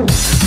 Oh.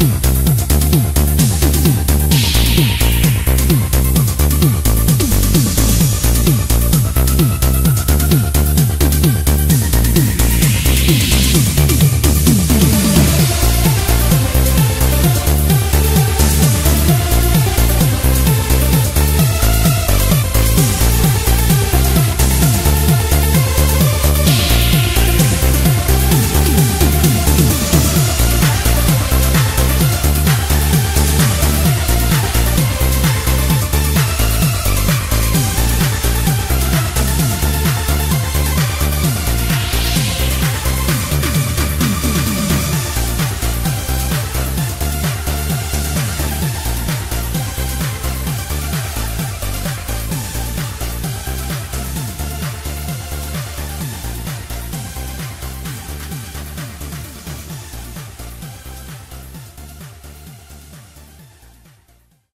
Mm.